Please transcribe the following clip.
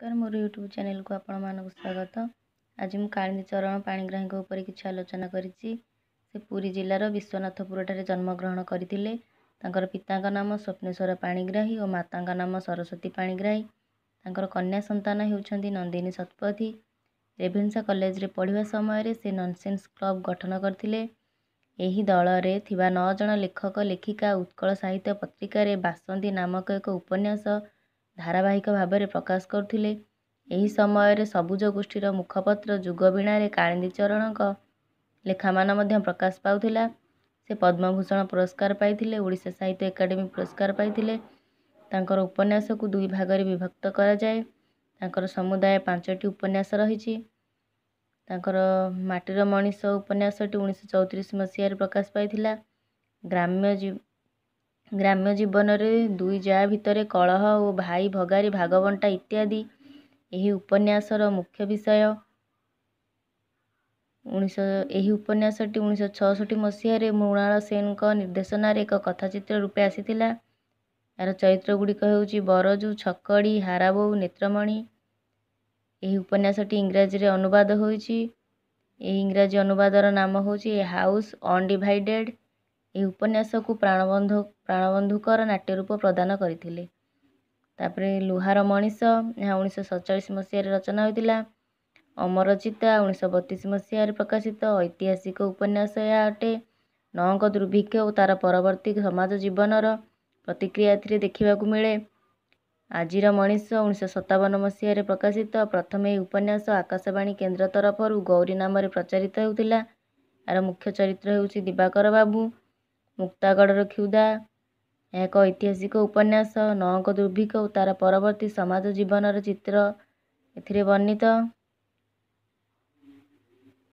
ନମସ୍କାର ମୋର ୟୁଟ୍ୟୁବ୍ ଚ୍ୟାନେଲ୍କୁ ଆପଣମାନଙ୍କୁ ସ୍ୱାଗତ। ଆଜି ମୁଁ କାଳିନ୍ଦୀ ଚରଣ ପାଣିଗ୍ରାହୀଙ୍କ ଉପରେ କିଛି ଆଲୋଚନା କରିଛି। ସେ ପୁରୀ ଜିଲ୍ଲାର ବିଶ୍ୱନାଥପୁରଠାରେ ଜନ୍ମଗ୍ରହଣ କରିଥିଲେ। ତାଙ୍କର ପିତାଙ୍କ ନାମ ସ୍ୱପ୍ନେଶ୍ୱର ପାଣିଗ୍ରାହୀ ଓ ମାତାଙ୍କ ନାମ ସରସ୍ୱତୀ ପାଣିଗ୍ରାହୀ। ତାଙ୍କର କନ୍ୟା ସନ୍ତାନ ହେଉଛନ୍ତି ନନ୍ଦିନୀ ଶତପଥୀ। ରେଭେନ୍ସା କଲେଜରେ ପଢ଼ିବା ସମୟରେ ସେ ନନ୍ସେନ୍ସ କ୍ଲବ୍ ଗଠନ କରିଥିଲେ। ଏହି ଦଳରେ ଥିବା ନଅ ଜଣ ଲେଖକ ଲେଖିକା ଉତ୍କଳ ସାହିତ୍ୟ ପତ୍ରିକାରେ ବାସନ୍ତୀ ନାମକ ଏକ ଉପନ୍ୟାସ ଧାରାବାହିକ ଭାବରେ ପ୍ରକାଶ କରୁଥିଲେ। ଏହି ସମୟରେ ସବୁଜ ଗୋଷ୍ଠୀର ମୁଖପତ୍ର ଯୁଗବୀଣାରେ କାଳିନ୍ଦୀ ଚରଣଙ୍କ ଲେଖାମାନ ମଧ୍ୟ ପ୍ରକାଶ ପାଉଥିଲା। ସେ ପଦ୍ମଭୂଷଣ ପୁରସ୍କାର ପାଇଥିଲେ ଓଡ଼ିଶା ସାହିତ୍ୟ ଏକାଡେମୀ ପୁରସ୍କାର ପାଇଥିଲେ। ତାଙ୍କର ଉପନ୍ୟାସକୁ ଦୁଇ ଭାଗରେ ବିଭକ୍ତ କରାଯାଏ। ତାଙ୍କର ସମୁଦାୟ ପାଞ୍ଚଟି ଉପନ୍ୟାସ ରହିଛି। ତାଙ୍କର ମାଟିର ମଣିଷ ଉପନ୍ୟାସଟି ଉଣେଇଶହ ଚଉତିରିଶ ମସିହାରେ ପ୍ରକାଶ ପାଇଥିଲା। ଗ୍ରାମ୍ୟ ଗ୍ରାମ୍ୟ ଜୀବନରେ ଦୁଇ ଯା ଭିତରେ କଳହ ଓ ଭାଇ ଭଗାରୀ ଭାଗବଣ୍ଟା ଇତ୍ୟାଦି ଏହି ଉପନ୍ୟାସର ମୁଖ୍ୟ ବିଷୟ। ଉଣେଇଶହ ଏହି ଉପନ୍ୟାସଟି ଉଣେଇଶହ ଛଅଷଠି ମସିହାରେ ମୃଣାଳ ସେନଙ୍କ ନିର୍ଦ୍ଦେଶନାରେ ଏକ କଥାଚିତ୍ର ରୂପେ ଆସିଥିଲା। ଏହାର ଚରିତ୍ର ଗୁଡ଼ିକ ହେଉଛି ବରଜୁ ଛକଡ଼ି ହାରାବୋଉ ନେତ୍ରମଣି। ଏହି ଉପନ୍ୟାସଟି ଇଂରାଜୀରେ ଅନୁବାଦ ହୋଇଛି। ଏହି ଇଂରାଜୀ ଅନୁବାଦର ନାମ ହେଉଛି ଏ ହାଉସ୍ ଅନଡିଭାଇଡେଡ୍ ଏହି ଉପନ୍ୟାସକୁ ପ୍ରାଣବନ୍ଧୁ ପ୍ରାଣବନ୍ଧୁକର ନାଟ୍ୟରୂପ ପ୍ରଦାନ କରିଥିଲେ। ତାପରେ ଲୁହାର ମଣିଷ ଏହା ଉଣେଇଶହ ସତଚାଳିଶ ମସିହାରେ ରଚନା ହୋଇଥିଲା। ଅମରଚିତା ଉଣେଇଶହ ବତିଶ ମସିହାରେ ପ୍ରକାଶିତ। ଐତିହାସିକ ଉପନ୍ୟାସ ଏହା ଅଟେ। ନଅଙ୍କ ଦୁର୍ଭିକ୍ଷ ଓ ତା'ର ପରବର୍ତ୍ତୀ ସମାଜ ଜୀବନର ପ୍ରତିକ୍ରିୟା ଏଥିରେ ଦେଖିବାକୁ ମିଳେ। ଆଜିର ମଣିଷ ଉଣେଇଶହ ସତାବନ ମସିହାରେ ପ୍ରକାଶିତ ପ୍ରଥମେ ଏହି ଉପନ୍ୟାସ ଆକାଶବାଣୀ କେନ୍ଦ୍ର ତରଫରୁ ଗୌରୀ ନାମରେ ପ୍ରଚାରିତ ହେଉଥିଲା। ଏହାର ମୁଖ୍ୟ ଚରିତ୍ର ହେଉଛି ଦିବାକର ବାବୁ। ମୁକ୍ତାଗଡ଼ର କ୍ଷୁଦା ଏକ ଐତିହାସିକ ଉପନ୍ୟାସ ନଅଙ୍କ ଦୁର୍ଭିକ୍ଷ ଓ ତା'ର ପରବର୍ତ୍ତୀ ସମାଜ ଜୀବନର ଚିତ୍ର ଏଥିରେ ବର୍ଣ୍ଣିତ।